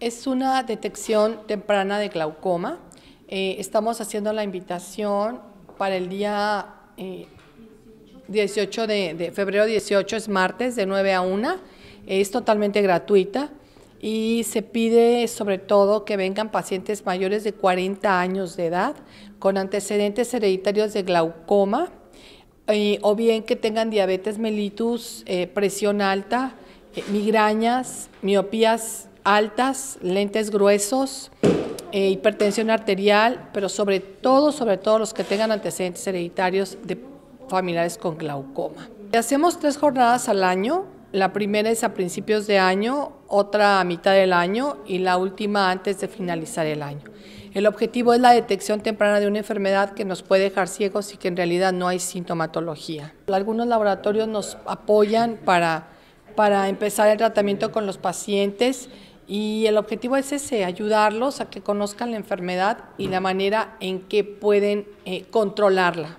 Es una detección temprana de glaucoma. Eh, estamos haciendo la invitación para el día 18 eh, de, febrero 18, es martes, de 9 a 1. Es totalmente gratuita y se pide sobre todo que vengan pacientes mayores de 40 años de edad con antecedentes hereditarios de glaucoma eh, o bien que tengan diabetes mellitus, presión alta, migrañas, miopías altas, lentes gruesos, eh, hipertensión arterial, pero sobre todo, sobre todo los que tengan antecedentes hereditarios de familiares con glaucoma. Hacemos tres jornadas al año. La primera es a principios de año, otra a mitad del año y la última antes de finalizar el año. El objetivo es la detección temprana de una enfermedad que nos puede dejar ciegos y que en realidad no hay sintomatología. Algunos laboratorios nos apoyan para, para empezar el tratamiento con los pacientes y el objetivo es ese, ayudarlos a que conozcan la enfermedad y la manera en que pueden eh, controlarla.